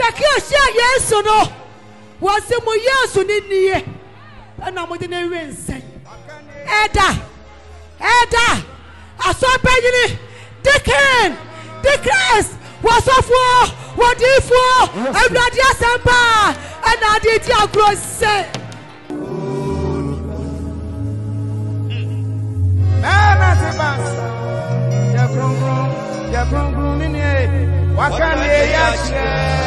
sɛ kí o hyɛ yesu no wɔ si mu yesu ni nie ɛna mo de ne wi nsɛn ɛda ɛda asɔpɛnyini dikin dikins wɔsɔfoɔ wɔdiifoɔ awurade asɛmpa ɛna adi di agorɔ nsɛn. mẹ́ẹ̀mẹ́ ti bá yẹ kúrúnkúrún yẹ kúrúnkúrún nínú ẹ̀ wákàtí ẹ̀yà jẹ́.